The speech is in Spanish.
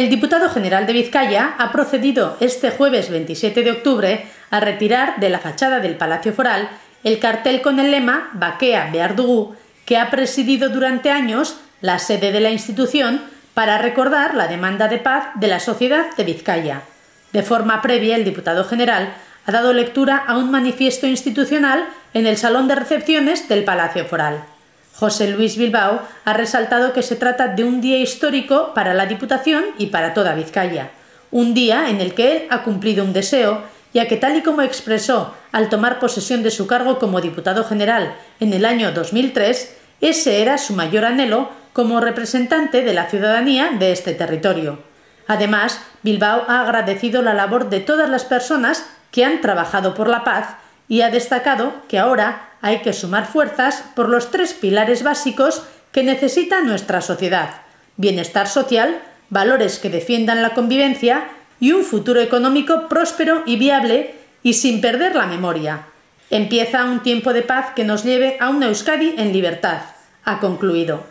El diputado general de Vizcaya ha procedido este jueves 27 de octubre a retirar de la fachada del Palacio Foral el cartel con el lema Baquea Beardugú, que ha presidido durante años la sede de la institución para recordar la demanda de paz de la sociedad de Vizcaya. De forma previa, el diputado general ha dado lectura a un manifiesto institucional en el salón de recepciones del Palacio Foral. José Luis Bilbao ha resaltado que se trata de un día histórico para la Diputación y para toda Vizcaya, un día en el que él ha cumplido un deseo, ya que tal y como expresó al tomar posesión de su cargo como diputado general en el año 2003, ese era su mayor anhelo como representante de la ciudadanía de este territorio. Además, Bilbao ha agradecido la labor de todas las personas que han trabajado por la paz y ha destacado que ahora hay que sumar fuerzas por los tres pilares básicos que necesita nuestra sociedad bienestar social, valores que defiendan la convivencia y un futuro económico próspero y viable y sin perder la memoria. Empieza un tiempo de paz que nos lleve a una Euskadi en libertad, ha concluido.